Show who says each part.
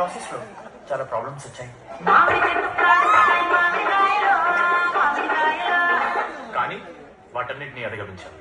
Speaker 1: ప్రాసెస్లో చాలా ప్రాబ్లమ్స్ వచ్చాయి.
Speaker 2: కానీ వాటన్నిటిని అధిగమించాను